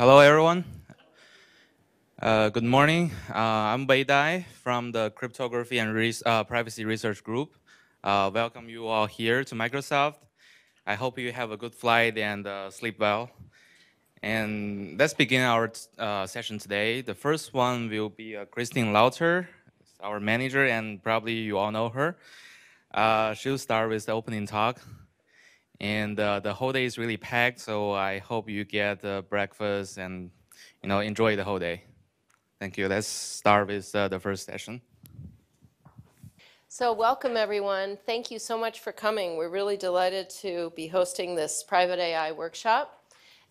Hello, everyone. Uh, good morning. Uh, I'm Wei Dai from the Cryptography and Re uh, Privacy Research Group. Uh, welcome you all here to Microsoft. I hope you have a good flight and uh, sleep well. And let's begin our uh, session today. The first one will be Kristin Lauter, our manager, and probably you all know her. she'll start with the opening talk. And uh, the whole day is really packed, so I hope you get uh, breakfast and you know enjoy the whole day. Thank you. Let's start with uh, the first session. So welcome, everyone. Thank you so much for coming. We're really delighted to be hosting this private AI workshop.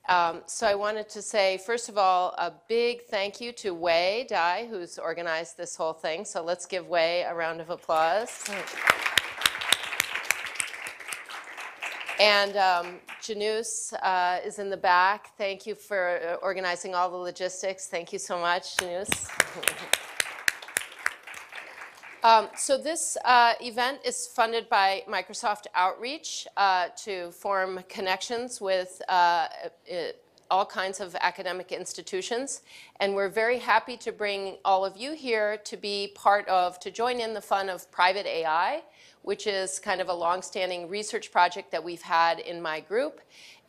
Um, so I wanted to say, first of all, a big thank you to Wei Dai, who's organized this whole thing. So let's give Wei a round of applause. And um, Janus uh, is in the back. Thank you for uh, organizing all the logistics. Thank you so much, Janus. um, so this uh, event is funded by Microsoft Outreach uh, to form connections with uh, all kinds of academic institutions. And we're very happy to bring all of you here to be part of, to join in the fun of private AI which is kind of a longstanding research project that we've had in my group.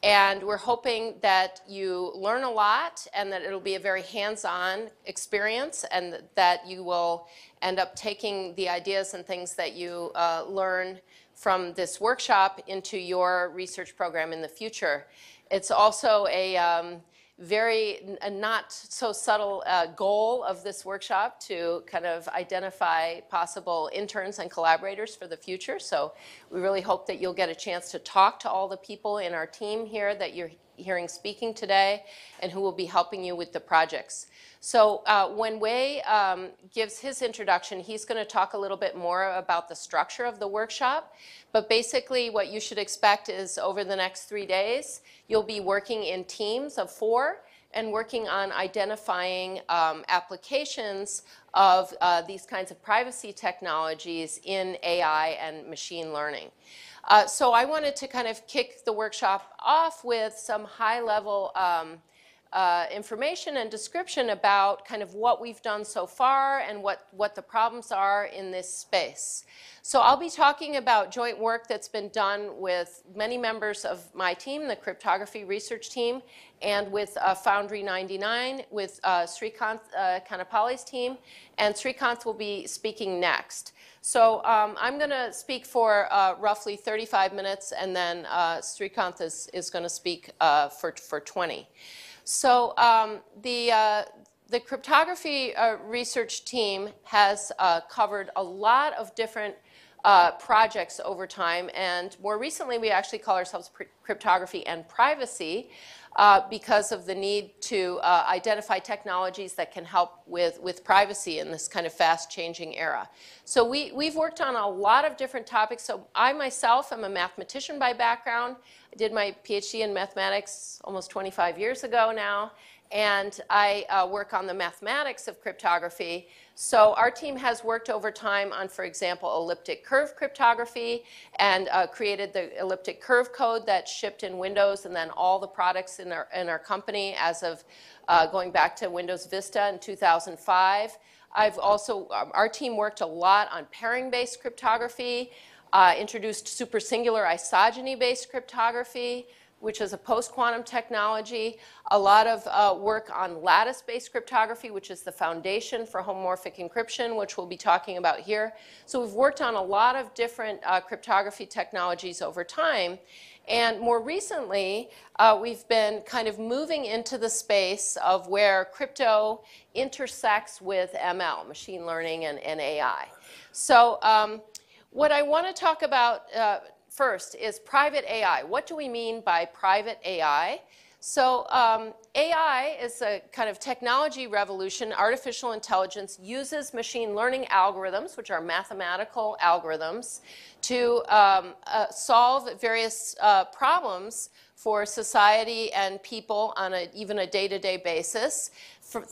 And we're hoping that you learn a lot and that it'll be a very hands-on experience and that you will end up taking the ideas and things that you uh, learn from this workshop into your research program in the future. It's also a, um, very a not so subtle uh, goal of this workshop to kind of identify possible interns and collaborators for the future. So we really hope that you'll get a chance to talk to all the people in our team here that you're hearing speaking today and who will be helping you with the projects. So uh, when Wei um, gives his introduction, he's going to talk a little bit more about the structure of the workshop. But basically what you should expect is over the next three days, you'll be working in teams of four and working on identifying um, applications of uh, these kinds of privacy technologies in AI and machine learning. Uh, so I wanted to kind of kick the workshop off with some high-level um, uh, information and description about kind of what we've done so far and what, what the problems are in this space. So I'll be talking about joint work that's been done with many members of my team, the cryptography research team, and with uh, Foundry 99, with uh, Srikanth uh, Kanapali's team, and Srikanth will be speaking next. So um, I'm going to speak for uh, roughly 35 minutes, and then uh, Srikanth is, is going to speak uh, for, for 20. So um, the, uh, the cryptography uh, research team has uh, covered a lot of different uh, projects over time. And more recently, we actually call ourselves cryptography and privacy uh, because of the need to uh, identify technologies that can help with, with privacy in this kind of fast changing era. So we, we've worked on a lot of different topics. So I myself am a mathematician by background. I did my PhD in mathematics almost 25 years ago now and I uh, work on the mathematics of cryptography. So our team has worked over time on, for example, elliptic curve cryptography and uh, created the elliptic curve code that shipped in Windows and then all the products in our, in our company as of uh, going back to Windows Vista in 2005. I've also, um, our team worked a lot on pairing-based cryptography, uh, introduced supersingular isogeny-based cryptography, which is a post-quantum technology, a lot of uh, work on lattice-based cryptography, which is the foundation for homomorphic encryption, which we'll be talking about here. So we've worked on a lot of different uh, cryptography technologies over time. And more recently, uh, we've been kind of moving into the space of where crypto intersects with ML, machine learning and, and AI. So um, what I want to talk about uh, first is private AI. What do we mean by private AI? So um, AI is a kind of technology revolution. Artificial intelligence uses machine learning algorithms, which are mathematical algorithms, to um, uh, solve various uh, problems for society and people on a, even a day-to-day -day basis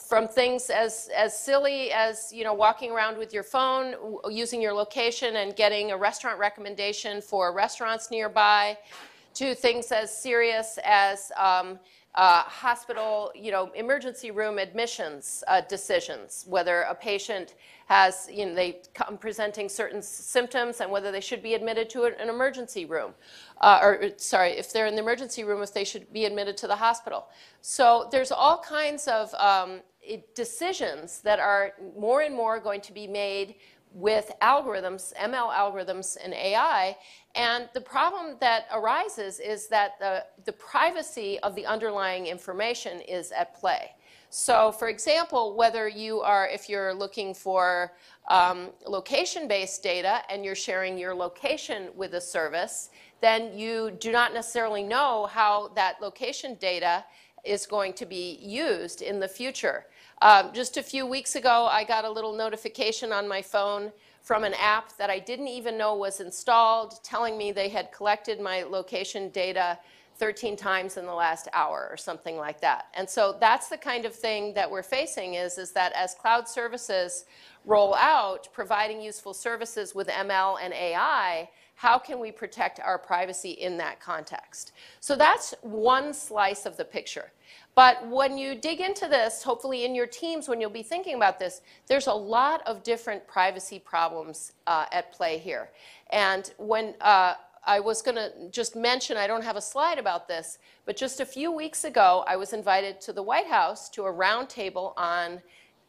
from things as, as silly as you know walking around with your phone, using your location and getting a restaurant recommendation for restaurants nearby, to things as serious as um, uh, hospital, you know, emergency room admissions uh, decisions, whether a patient has, you know, they come presenting certain symptoms and whether they should be admitted to an emergency room. Uh, or, sorry, if they're in the emergency room, if they should be admitted to the hospital. So there's all kinds of um, decisions that are more and more going to be made with algorithms, ML algorithms and AI. And the problem that arises is that the, the privacy of the underlying information is at play. So for example, whether you are, if you're looking for um, location-based data and you're sharing your location with a service, then you do not necessarily know how that location data is going to be used in the future. Um, just a few weeks ago, I got a little notification on my phone from an app that I didn't even know was installed, telling me they had collected my location data 13 times in the last hour or something like that. And so that's the kind of thing that we're facing is, is that as cloud services roll out, providing useful services with ML and AI, how can we protect our privacy in that context? So that's one slice of the picture. But when you dig into this, hopefully in your teams, when you'll be thinking about this, there's a lot of different privacy problems uh, at play here. And when uh, I was going to just mention, I don't have a slide about this, but just a few weeks ago, I was invited to the White House to a roundtable on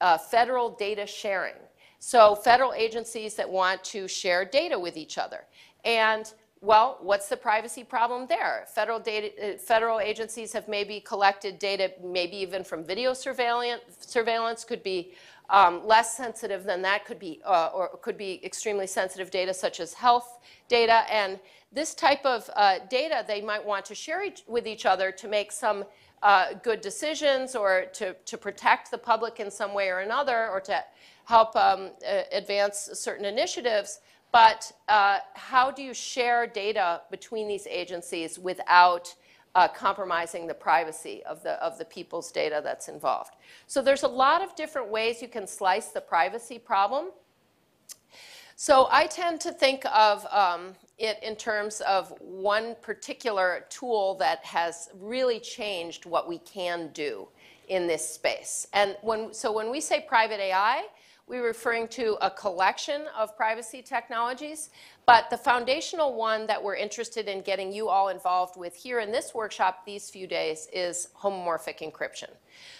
uh, federal data sharing. So federal agencies that want to share data with each other. And well, what's the privacy problem there? Federal, data, uh, federal agencies have maybe collected data, maybe even from video surveillance, surveillance could be um, less sensitive than that, could be, uh, or could be extremely sensitive data such as health data. And this type of uh, data they might want to share each, with each other to make some uh, good decisions or to, to protect the public in some way or another or to help um, advance certain initiatives. But uh, how do you share data between these agencies without uh, compromising the privacy of the, of the people's data that's involved? So there's a lot of different ways you can slice the privacy problem. So I tend to think of um, it in terms of one particular tool that has really changed what we can do in this space. And when, so when we say private AI, we're referring to a collection of privacy technologies, but the foundational one that we're interested in getting you all involved with here in this workshop these few days is homomorphic encryption.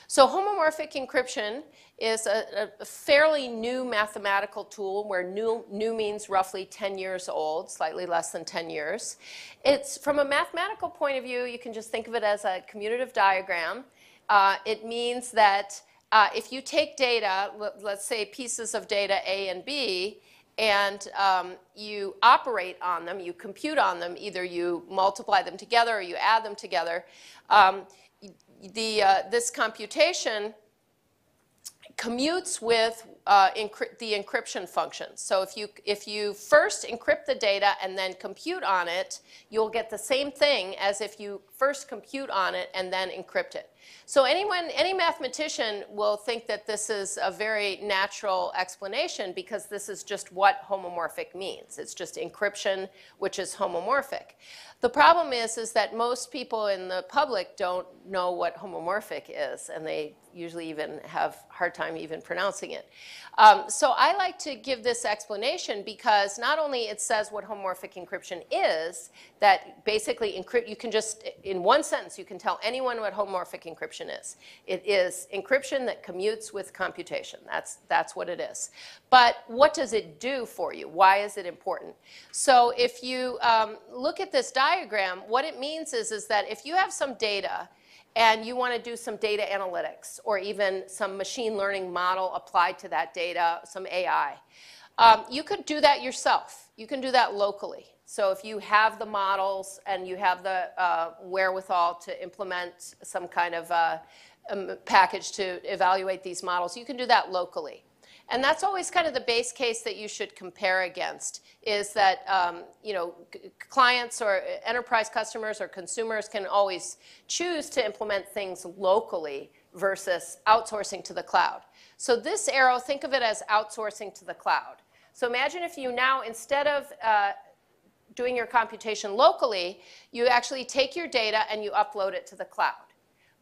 So homomorphic encryption is a, a, fairly new mathematical tool where new, new means roughly 10 years old, slightly less than 10 years. It's from a mathematical point of view, you can just think of it as a commutative diagram. Uh, it means that uh, if you take data, let's say pieces of data A and B, and um, you operate on them, you compute on them, either you multiply them together or you add them together, um, the, uh, this computation commutes with uh, the encryption function. So if you, if you first encrypt the data and then compute on it, you'll get the same thing as if you first compute on it and then encrypt it. So anyone, any mathematician will think that this is a very natural explanation because this is just what homomorphic means. It's just encryption, which is homomorphic. The problem is, is that most people in the public don't know what homomorphic is, and they usually even have a hard time even pronouncing it. Um, so I like to give this explanation because not only it says what homomorphic encryption is, that basically encrypt, you can just, in one sentence, you can tell anyone what homomorphic encryption is. It is encryption that commutes with computation. That's, that's what it is. But what does it do for you? Why is it important? So if you um, look at this diagram, what it means is, is that if you have some data and you want to do some data analytics or even some machine learning model applied to that data, some AI, um, you could do that yourself. You can do that locally. So if you have the models and you have the uh, wherewithal to implement some kind of uh, um, package to evaluate these models, you can do that locally. And that's always kind of the base case that you should compare against is that um, you know clients or enterprise customers or consumers can always choose to implement things locally versus outsourcing to the cloud. So this arrow, think of it as outsourcing to the cloud. So imagine if you now, instead of uh, doing your computation locally, you actually take your data and you upload it to the cloud.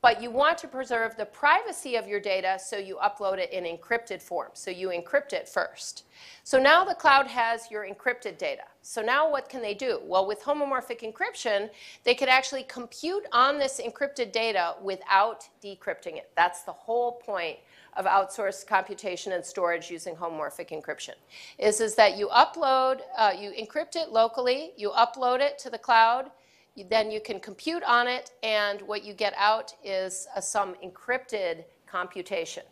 But you want to preserve the privacy of your data, so you upload it in encrypted form. So you encrypt it first. So now the cloud has your encrypted data. So now what can they do? Well, with homomorphic encryption, they could actually compute on this encrypted data without decrypting it. That's the whole point of outsourced computation and storage using homomorphic encryption is, is that you upload, uh, you encrypt it locally, you upload it to the cloud, you, then you can compute on it, and what you get out is a, some encrypted computation.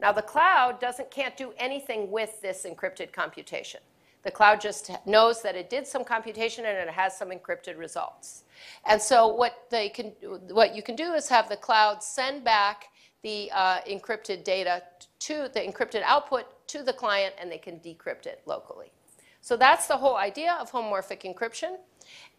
Now the cloud doesn't, can't do anything with this encrypted computation. The cloud just knows that it did some computation and it has some encrypted results. And so what, they can, what you can do is have the cloud send back the uh, encrypted data to the encrypted output to the client and they can decrypt it locally. So that's the whole idea of homomorphic encryption.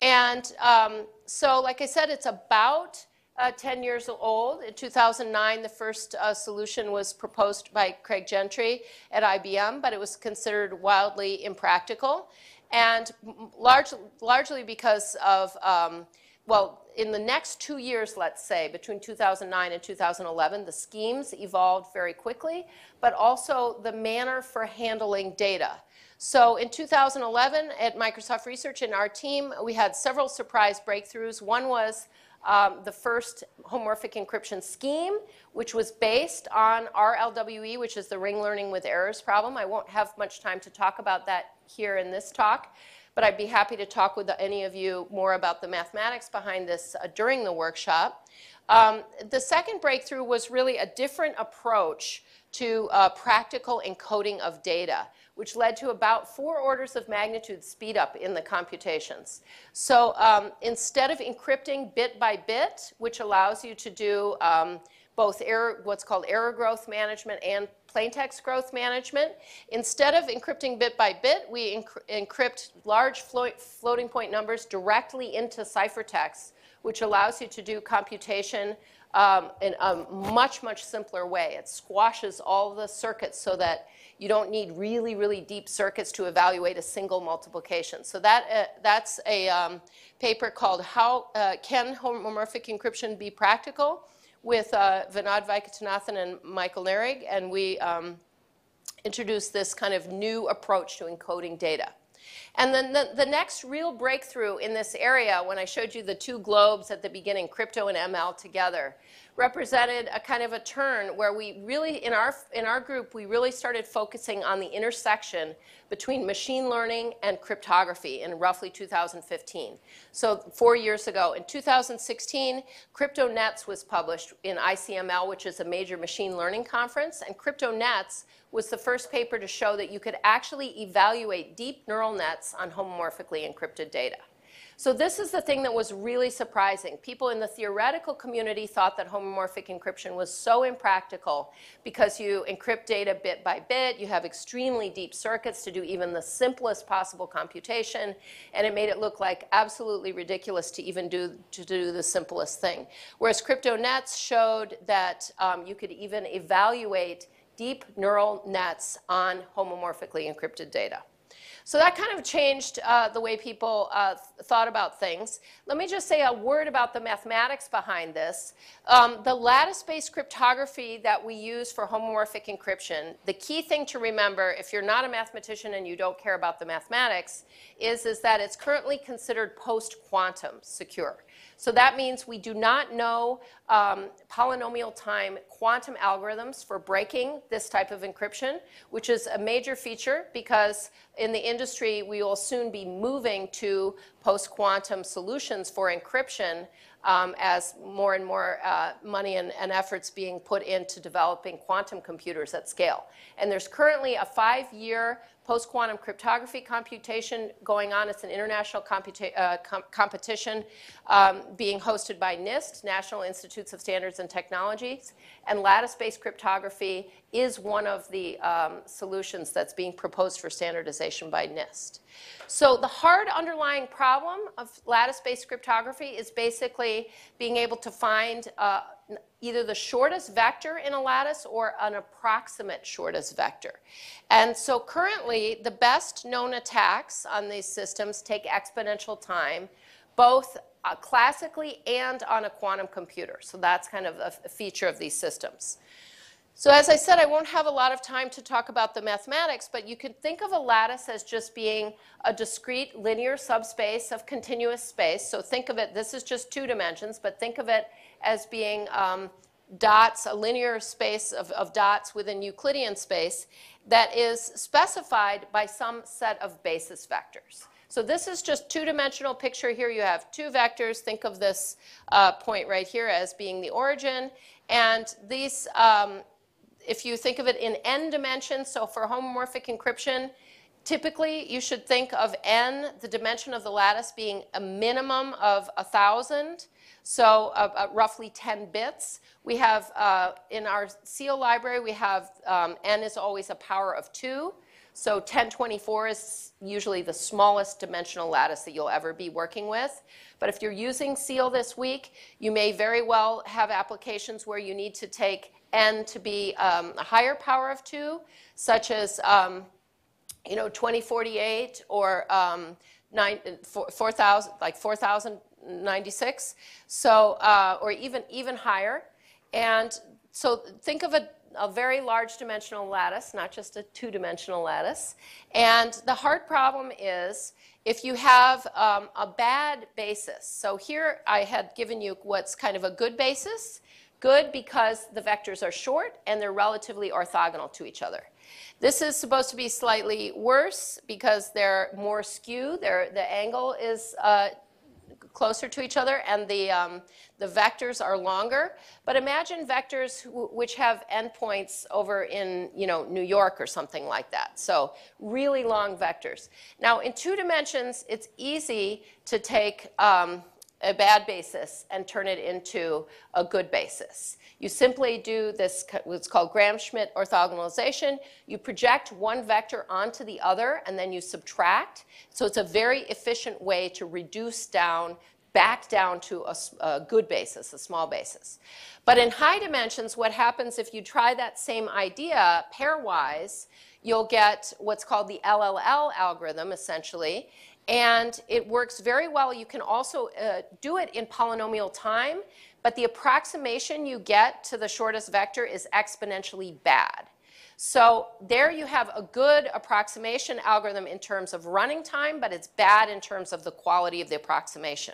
And um, so, like I said, it's about uh, 10 years old. In 2009, the first uh, solution was proposed by Craig Gentry at IBM, but it was considered wildly impractical. And large, largely because of um, well, in the next two years, let's say, between 2009 and 2011, the schemes evolved very quickly, but also the manner for handling data. So in 2011 at Microsoft Research in our team, we had several surprise breakthroughs. One was um, the first homomorphic encryption scheme, which was based on RLWE, which is the ring learning with errors problem. I won't have much time to talk about that here in this talk but I'd be happy to talk with any of you more about the mathematics behind this uh, during the workshop. Um, the second breakthrough was really a different approach to uh, practical encoding of data, which led to about four orders of magnitude speed up in the computations. So um, instead of encrypting bit by bit, which allows you to do um, both error, what's called error growth management and plaintext growth management. Instead of encrypting bit by bit, we encrypt large flo floating point numbers directly into ciphertext, which allows you to do computation um, in a much, much simpler way. It squashes all the circuits so that you don't need really, really deep circuits to evaluate a single multiplication. So that, uh, that's a um, paper called How uh, Can Homomorphic Encryption Be Practical? With uh, Vinod and Michael Naehrig, and we um, introduced this kind of new approach to encoding data. And then the, the, next real breakthrough in this area, when I showed you the two globes at the beginning, crypto and ML together, represented a kind of a turn where we really, in our, in our group, we really started focusing on the intersection between machine learning and cryptography in roughly 2015. So four years ago. In 2016, CryptoNets was published in ICML, which is a major machine learning conference, and CryptoNets was the first paper to show that you could actually evaluate deep neural nets on homomorphically encrypted data. So this is the thing that was really surprising. People in the theoretical community thought that homomorphic encryption was so impractical because you encrypt data bit by bit, you have extremely deep circuits to do even the simplest possible computation, and it made it look like absolutely ridiculous to even do, to do the simplest thing. Whereas CryptoNets showed that um, you could even evaluate deep neural nets on homomorphically encrypted data. So that kind of changed uh, the way people uh, th thought about things. Let me just say a word about the mathematics behind this. Um, the lattice-based cryptography that we use for homomorphic encryption, the key thing to remember if you're not a mathematician and you don't care about the mathematics is, is that it's currently considered post-quantum secure. So that means we do not know um, polynomial time quantum algorithms for breaking this type of encryption, which is a major feature because in the industry we will soon be moving to post-quantum solutions for encryption um, as more and more uh, money and, and, efforts being put into developing quantum computers at scale. And there's currently a five-year post-quantum cryptography computation going on. It's an international uh, com competition um, being hosted by NIST, National Institutes of Standards and Technologies. And lattice-based cryptography is one of the um, solutions that's being proposed for standardization by NIST. So the hard underlying problem of lattice-based cryptography is basically being able to find uh, either the shortest vector in a lattice or an approximate shortest vector. And so currently, the best known attacks on these systems take exponential time, both uh, classically and on a quantum computer. So that's kind of a, feature of these systems. So as I said, I won't have a lot of time to talk about the mathematics, but you can think of a lattice as just being a discrete linear subspace of continuous space. So think of it, this is just two dimensions, but think of it as being um, dots, a linear space of, of dots within Euclidean space that is specified by some set of basis vectors. So this is just two-dimensional picture here. You have two vectors. Think of this uh, point right here as being the origin. And these um, if you think of it in n dimensions, so for homomorphic encryption, typically you should think of n, the dimension of the lattice, being a minimum of 1,000, so uh, uh, roughly 10 bits. We have, uh, in our seal library, we have um, n is always a power of 2. So 1024 is usually the smallest dimensional lattice that you'll ever be working with. But if you're using SEAL this week, you may very well have applications where you need to take n to be um, a higher power of 2, such as um, you know 2048 or um, 4000 like 4096 so uh, or even even higher and so think of a, a very large dimensional lattice not just a two-dimensional lattice and the hard problem is if you have um, a bad basis so here I had given you what's kind of a good basis Good because the vectors are short and they're relatively orthogonal to each other. This is supposed to be slightly worse because they're more skew. They're, the angle is uh, closer to each other and the, um, the vectors are longer. But imagine vectors which have endpoints over in you know, New York or something like that. So really long vectors. Now in two dimensions, it's easy to take um, a bad basis and turn it into a good basis. You simply do this, what's called Gram-Schmidt orthogonalization. You project one vector onto the other, and then you subtract. So it's a very efficient way to reduce down, back down to a, a good basis, a small basis. But in high dimensions, what happens if you try that same idea pairwise, you'll get what's called the LLL algorithm, essentially, and it works very well. You can also uh, do it in polynomial time, but the approximation you get to the shortest vector is exponentially bad. So there you have a good approximation algorithm in terms of running time, but it's bad in terms of the quality of the approximation.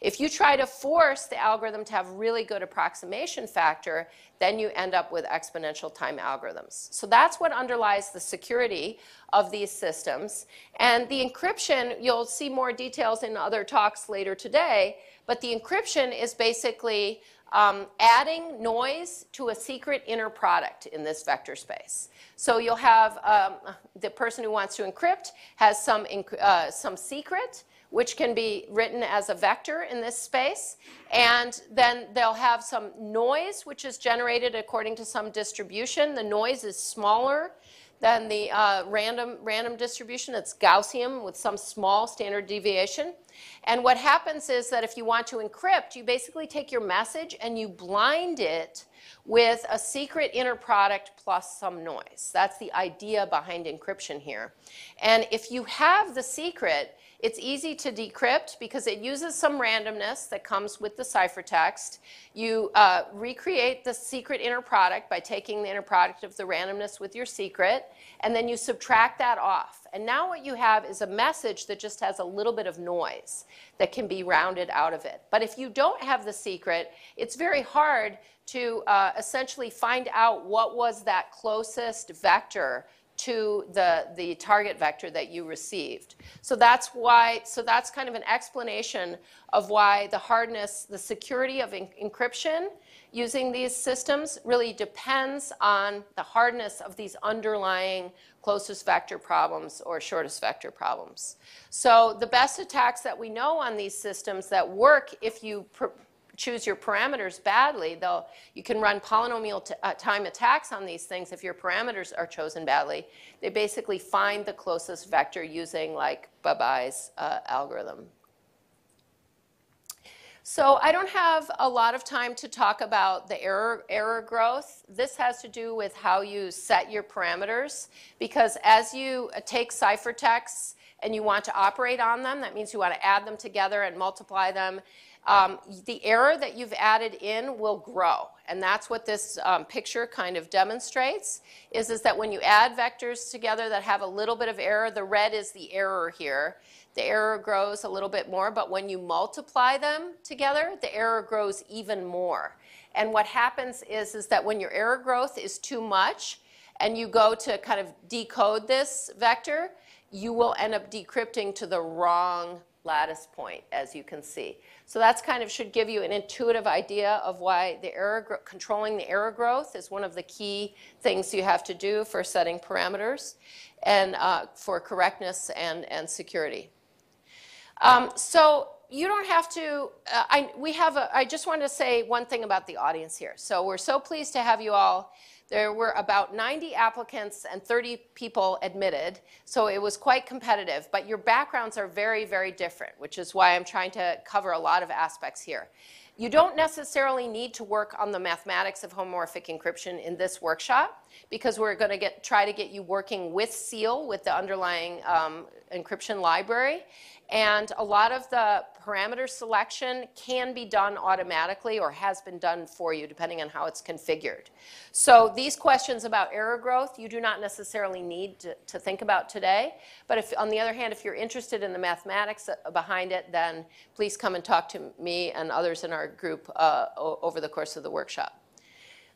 If you try to force the algorithm to have really good approximation factor, then you end up with exponential time algorithms. So that's what underlies the security of these systems. And the encryption, you'll see more details in other talks later today, but the encryption is basically um, adding noise to a secret inner product in this vector space. So you'll have um, the person who wants to encrypt has some, uh, some secret, which can be written as a vector in this space. And then they'll have some noise, which is generated according to some distribution. The noise is smaller than the uh, random, random distribution. It's Gaussian with some small standard deviation. And what happens is that if you want to encrypt, you basically take your message and you blind it with a secret inner product plus some noise. That's the idea behind encryption here. And if you have the secret, it's easy to decrypt because it uses some randomness that comes with the ciphertext. You uh, recreate the secret inner product by taking the inner product of the randomness with your secret, and then you subtract that off. And now what you have is a message that just has a little bit of noise that can be rounded out of it. But if you don't have the secret, it's very hard to uh, essentially find out what was that closest vector to the, the target vector that you received. So that's why, so that's kind of an explanation of why the hardness, the security of en encryption using these systems really depends on the hardness of these underlying closest vector problems or shortest vector problems. So the best attacks that we know on these systems that work if you choose your parameters badly, though you can run polynomial uh, time attacks on these things if your parameters are chosen badly. They basically find the closest vector using like Babai's uh, algorithm. So I don't have a lot of time to talk about the error, error growth. This has to do with how you set your parameters because as you uh, take ciphertexts and you want to operate on them, that means you want to add them together and multiply them. Um, the error that you've added in will grow. And that's what this um, picture kind of demonstrates, is, is that when you add vectors together that have a little bit of error, the red is the error here the error grows a little bit more, but when you multiply them together, the error grows even more. And what happens is, is that when your error growth is too much and you go to kind of decode this vector, you will end up decrypting to the wrong lattice point, as you can see. So that's kind of should give you an intuitive idea of why the error controlling the error growth is one of the key things you have to do for setting parameters and uh, for correctness and, and security. Um, so you don't have to, uh, I, we have a, I just wanted to say one thing about the audience here. So we're so pleased to have you all. There were about 90 applicants and 30 people admitted, so it was quite competitive. But your backgrounds are very, very different, which is why I'm trying to cover a lot of aspects here. You don't necessarily need to work on the mathematics of homomorphic encryption in this workshop because we're going to get, try to get you working with SEAL, with the underlying um, encryption library. And a lot of the parameter selection can be done automatically or has been done for you depending on how it's configured. So these questions about error growth, you do not necessarily need to, to think about today. But if, on the other hand, if you're interested in the mathematics behind it, then please come and talk to me and others in our group uh, over the course of the workshop.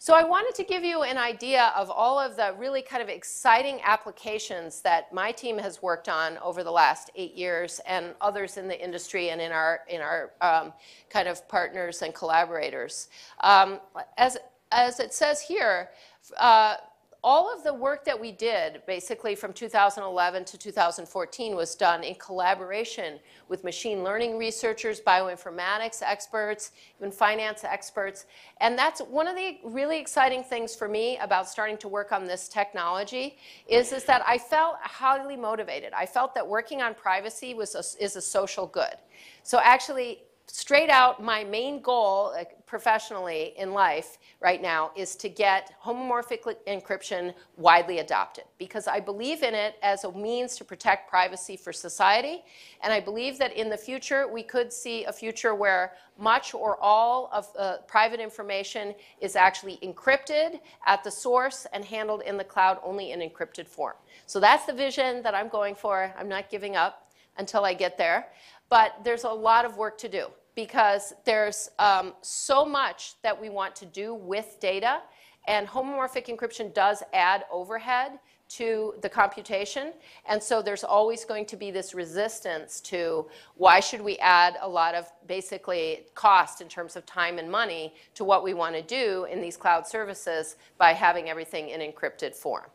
So I wanted to give you an idea of all of the really kind of exciting applications that my team has worked on over the last eight years and others in the industry and in our, in our um, kind of partners and collaborators. Um, as, as it says here, uh, all of the work that we did, basically from 2011 to 2014, was done in collaboration with machine learning researchers, bioinformatics experts, even finance experts. And that's one of the really exciting things for me about starting to work on this technology is, is that I felt highly motivated. I felt that working on privacy was a, is a social good. So actually, straight out, my main goal professionally in life right now is to get homomorphic encryption widely adopted because I believe in it as a means to protect privacy for society. And I believe that in the future, we could see a future where much or all of uh, private information is actually encrypted at the source and handled in the cloud only in encrypted form. So that's the vision that I'm going for. I'm not giving up until I get there. But there's a lot of work to do because there's um, so much that we want to do with data, and homomorphic encryption does add overhead to the computation. And so there's always going to be this resistance to why should we add a lot of basically cost in terms of time and money to what we want to do in these cloud services by having everything in encrypted form.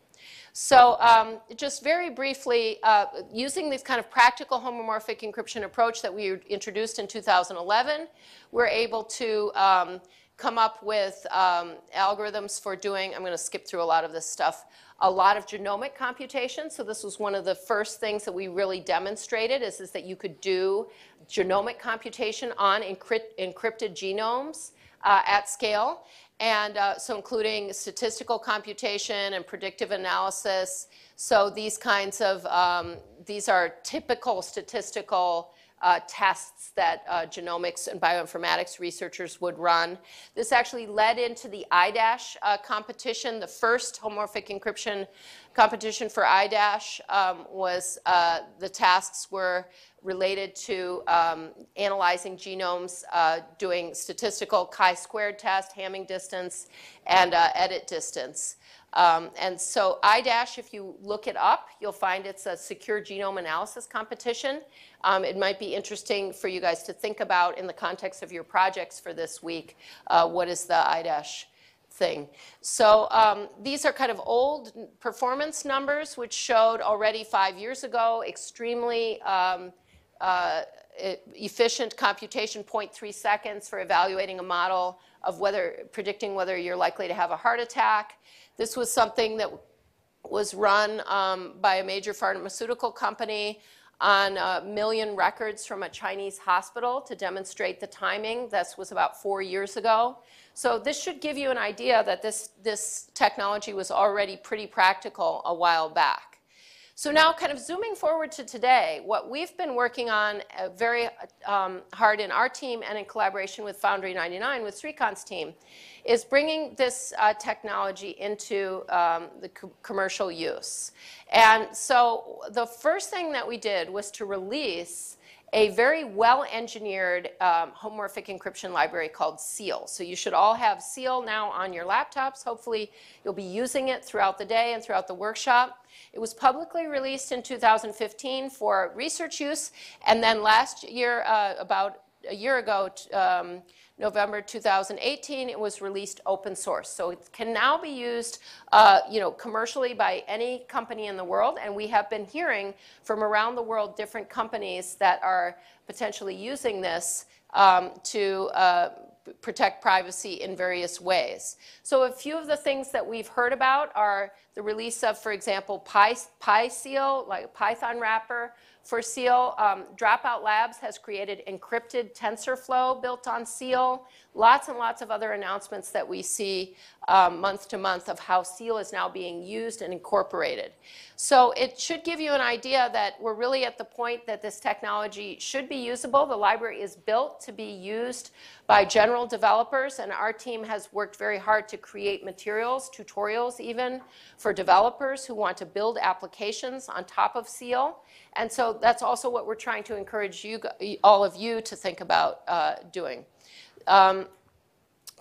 So um, just very briefly, uh, using this kind of practical homomorphic encryption approach that we introduced in 2011, we're able to um, come up with um, algorithms for doing, I'm going to skip through a lot of this stuff, a lot of genomic computation. So this was one of the first things that we really demonstrated is, is that you could do genomic computation on encrypt, encrypted genomes uh, at scale. And uh, so including statistical computation and predictive analysis. So these kinds of, um, these are typical statistical uh, tests that uh, genomics and bioinformatics researchers would run. This actually led into the IDASH uh, competition. The first homomorphic encryption competition for IDASH um, was uh, the tasks were related to um, analyzing genomes, uh, doing statistical chi-squared test, Hamming distance, and uh, edit distance. Um, and so IDASH, if you look it up, you'll find it's a secure genome analysis competition. Um, it might be interesting for you guys to think about in the context of your projects for this week, uh, what is the IDASH thing. So um, these are kind of old performance numbers, which showed already five years ago extremely um, uh, efficient computation, 0.3 seconds for evaluating a model of whether, predicting whether you're likely to have a heart attack. This was something that was run um, by a major pharmaceutical company on a million records from a Chinese hospital to demonstrate the timing. This was about four years ago. So this should give you an idea that this, this technology was already pretty practical a while back. So now kind of zooming forward to today, what we've been working on uh, very um, hard in our team and in collaboration with Foundry 99, with Srikanth's team, is bringing this uh, technology into um, the co commercial use. And so the first thing that we did was to release a very well-engineered um, homomorphic encryption library called SEAL. So you should all have SEAL now on your laptops. Hopefully you'll be using it throughout the day and throughout the workshop. It was publicly released in 2015 for research use, and then last year, uh, about a year ago, um, November 2018, it was released open source. So it can now be used uh, you know, commercially by any company in the world. And we have been hearing from around the world different companies that are potentially using this um, to uh, protect privacy in various ways. So a few of the things that we've heard about are the release of, for example, PySeal, like a Python wrapper, for Seal, um, Dropout Labs has created encrypted TensorFlow built on Seal. Lots and lots of other announcements that we see um, month to month of how Seal is now being used and incorporated. So it should give you an idea that we're really at the point that this technology should be usable. The library is built to be used by general developers, and our team has worked very hard to create materials, tutorials even, for developers who want to build applications on top of Seal. And so that's also what we're trying to encourage you, all of you to think about uh, doing. Um,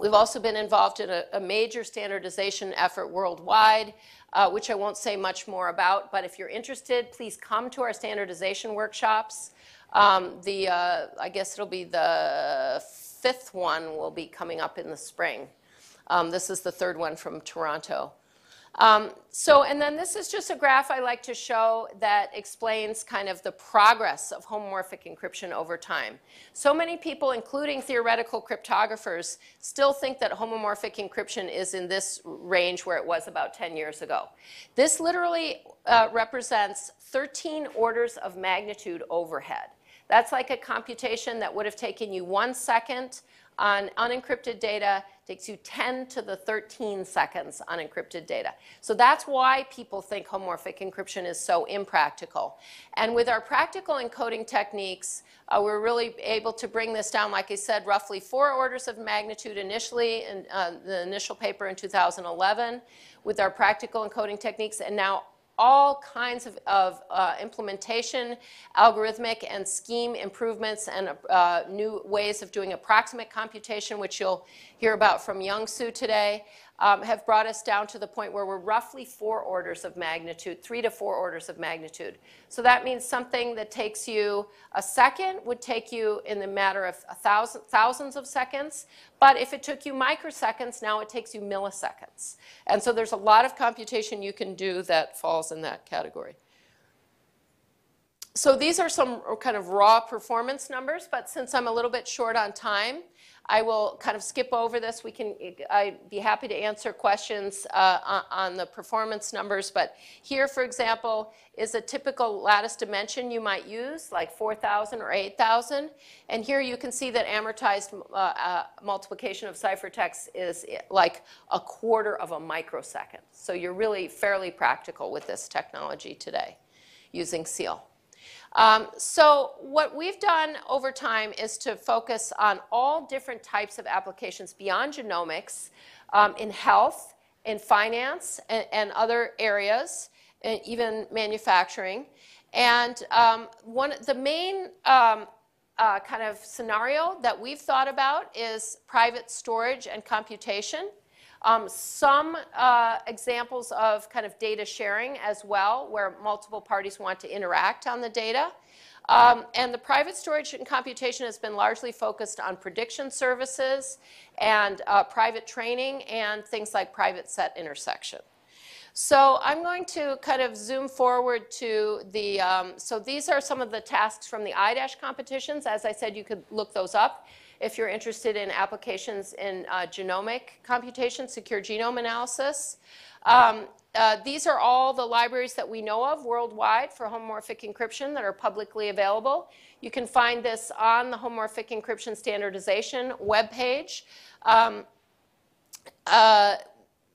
we've also been involved in a, a major standardization effort worldwide, uh, which I won't say much more about. But if you're interested, please come to our standardization workshops. Um, the, uh, I guess it'll be the fifth one will be coming up in the spring. Um, this is the third one from Toronto. Um, so, and then this is just a graph I like to show that explains kind of the progress of homomorphic encryption over time. So many people, including theoretical cryptographers, still think that homomorphic encryption is in this range where it was about 10 years ago. This literally uh, represents 13 orders of magnitude overhead. That's like a computation that would have taken you one second on unencrypted data takes you 10 to the 13 seconds on encrypted data. So that's why people think homomorphic encryption is so impractical. And with our practical encoding techniques, uh, we're really able to bring this down, like I said, roughly four orders of magnitude initially in uh, the initial paper in 2011 with our practical encoding techniques, and now all kinds of, of uh, implementation, algorithmic and scheme improvements, and uh, new ways of doing approximate computation, which you'll hear about from Yongsoo today, um, have brought us down to the point where we're roughly four orders of magnitude, three to four orders of magnitude. So that means something that takes you a second would take you in the matter of thousand, thousands of seconds. But if it took you microseconds, now it takes you milliseconds. And so there's a lot of computation you can do that falls in that category. So these are some kind of raw performance numbers, but since I'm a little bit short on time, I will kind of skip over this. We can, I'd be happy to answer questions uh, on the performance numbers, but here, for example, is a typical lattice dimension you might use, like 4,000 or 8,000. And here you can see that amortized uh, uh, multiplication of ciphertext is eh, like a quarter of a microsecond. So you're really fairly practical with this technology today using SEAL. Um, so what we've done over time is to focus on all different types of applications beyond genomics um, in health, in finance, and, and other areas, and even manufacturing. And um, one, the main um, uh, kind of scenario that we've thought about is private storage and computation. Um, some uh, examples of kind of data sharing as well, where multiple parties want to interact on the data. Um, and the private storage and computation has been largely focused on prediction services and uh, private training and things like private set intersection. So I'm going to kind of zoom forward to the, um, so these are some of the tasks from the IDASH competitions. As I said, you could look those up. If you're interested in applications in uh, genomic computation, secure genome analysis. Um, uh, these are all the libraries that we know of worldwide for homomorphic encryption that are publicly available. You can find this on the homomorphic encryption standardization webpage. Um, uh,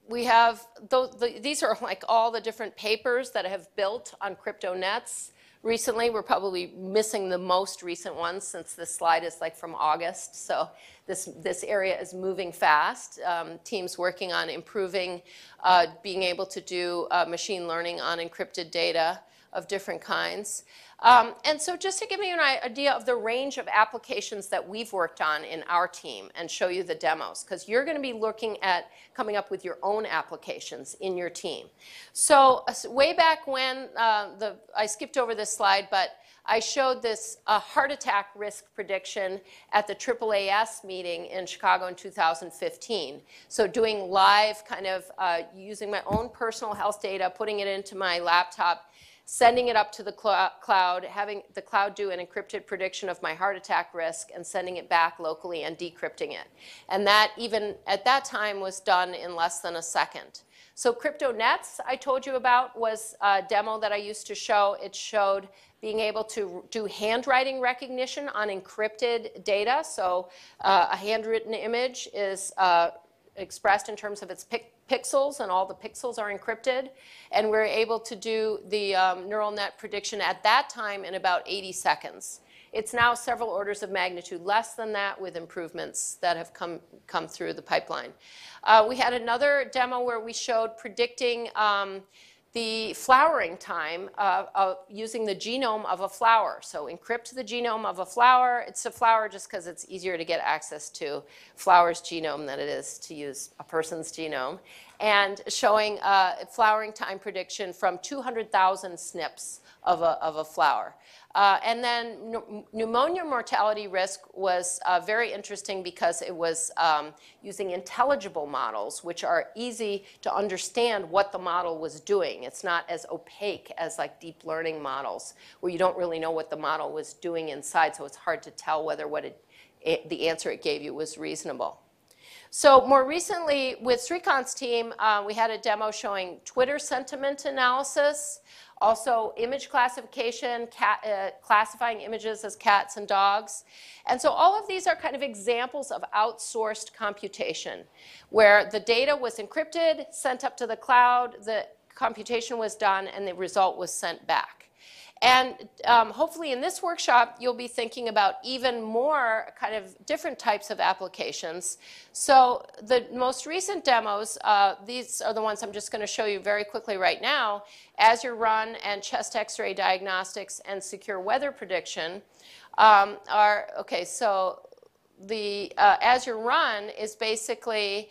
we have, the, these are like all the different papers that have built on crypto CryptoNets recently. We're probably missing the most recent ones since this slide is like from August. So this, this area is moving fast. Um, teams working on improving, uh, being able to do uh, machine learning on encrypted data of different kinds. Um, and so just to give you an idea of the range of applications that we've worked on in our team and show you the demos, because you're going to be looking at coming up with your own applications in your team. So uh, way back when, uh, the, I skipped over this slide, but I showed this uh, heart attack risk prediction at the AAAS meeting in Chicago in 2015. So doing live kind of uh, using my own personal health data, putting it into my laptop, sending it up to the cl cloud, having the cloud do an encrypted prediction of my heart attack risk, and sending it back locally and decrypting it. And that even at that time was done in less than a second. So CryptoNets I told you about was a demo that I used to show. It showed being able to do handwriting recognition on encrypted data. So uh, a handwritten image is uh, expressed in terms of its pic pixels, and all the pixels are encrypted. And we're able to do the um, neural net prediction at that time in about 80 seconds. It's now several orders of magnitude less than that with improvements that have come, come through the pipeline. Uh, we had another demo where we showed predicting um, the flowering time uh, of using the genome of a flower. So encrypt the genome of a flower. It's a flower just because it's easier to get access to flower's genome than it is to use a person's genome. And showing uh, flowering time prediction from 200,000 SNPs of a, of a flower. Uh, and then pneumonia mortality risk was uh, very interesting because it was um, using intelligible models, which are easy to understand what the model was doing. It's not as opaque as like deep learning models, where you don't really know what the model was doing inside, so it's hard to tell whether what it, it, the answer it gave you was reasonable. So more recently, with Srikant's team, uh, we had a demo showing Twitter sentiment analysis. Also, image classification, cat, uh, classifying images as cats and dogs. And so all of these are kind of examples of outsourced computation, where the data was encrypted, sent up to the cloud, the computation was done, and the result was sent back. And um, hopefully in this workshop, you'll be thinking about even more kind of different types of applications. So the most recent demos, uh, these are the ones I'm just going to show you very quickly right now, Azure Run and chest x-ray diagnostics and secure weather prediction um, are, okay, so the uh, Azure Run is basically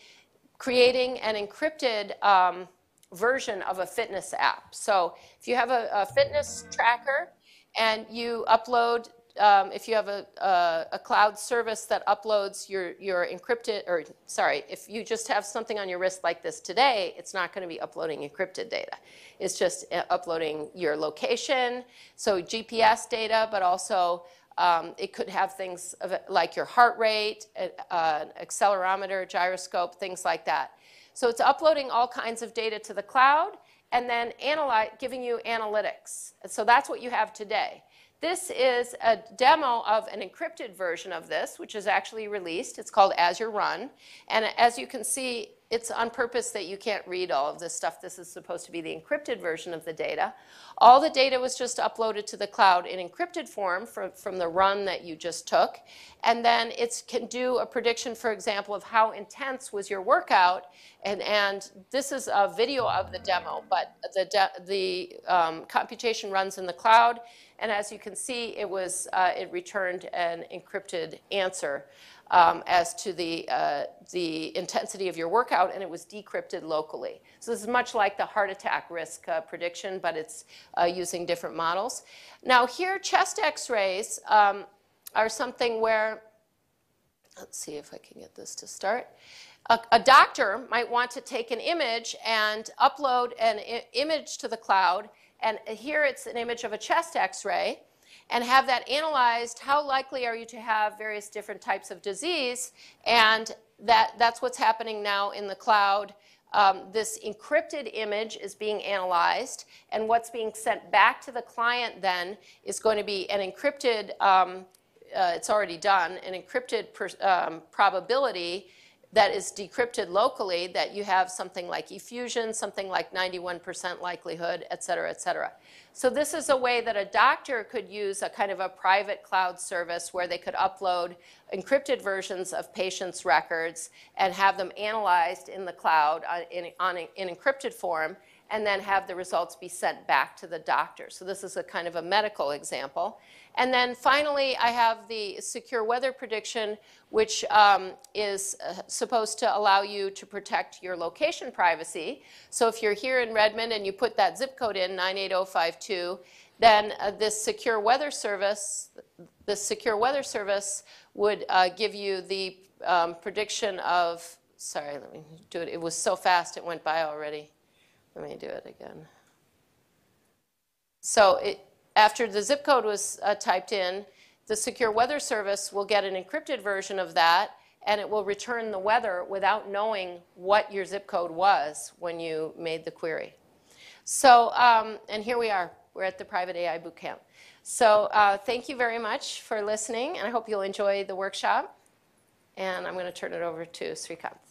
creating an encrypted um, version of a fitness app. So if you have a, a fitness tracker and you upload, um, if you have a, a, a, cloud service that uploads your, your encrypted, or sorry, if you just have something on your wrist like this today, it's not going to be uploading encrypted data. It's just uh, uploading your location, so GPS data, but also um, it could have things like your heart rate, uh, accelerometer, gyroscope, things like that. So it's uploading all kinds of data to the cloud and then analyze, giving you analytics. So that's what you have today. This is a demo of an encrypted version of this, which is actually released. It's called Azure Run. And as you can see, it's on purpose that you can't read all of this stuff. This is supposed to be the encrypted version of the data. All the data was just uploaded to the cloud in encrypted form from, from the run that you just took. And then it can do a prediction, for example, of how intense was your workout. And, and this is a video of the demo, but the, the um, computation runs in the cloud. And as you can see, it, was, uh, it returned an encrypted answer um, as to the, uh, the intensity of your workout, and it was decrypted locally. So this is much like the heart attack risk uh, prediction, but it's uh, using different models. Now here, chest x-rays um, are something where, let's see if I can get this to start. A, a doctor might want to take an image and upload an image to the cloud, and here it's an image of a chest x-ray, and have that analyzed. How likely are you to have various different types of disease? And that, that's what's happening now in the cloud. Um, this encrypted image is being analyzed, and what's being sent back to the client then is going to be an encrypted, um, uh, it's already done, an encrypted per, um, probability that is decrypted locally that you have something like effusion, something like 91% likelihood, et cetera, et cetera. So this is a way that a doctor could use a kind of a private cloud service where they could upload encrypted versions of patients' records and have them analyzed in the cloud uh, in, on, in encrypted form and then have the results be sent back to the doctor. So this is a kind of a medical example. And then finally, I have the secure weather prediction, which um, is uh, supposed to allow you to protect your location privacy. So if you're here in Redmond and you put that zip code in, 98052, then uh, this secure weather service, the secure weather service would uh, give you the um, prediction of, sorry, let me do it. It was so fast it went by already. Let me do it again. So it, after the zip code was uh, typed in, the Secure Weather Service will get an encrypted version of that, and it will return the weather without knowing what your zip code was when you made the query. So, um, and here we are. We're at the Private AI Bootcamp. So uh, thank you very much for listening, and I hope you'll enjoy the workshop. And I'm going to turn it over to Srikanth.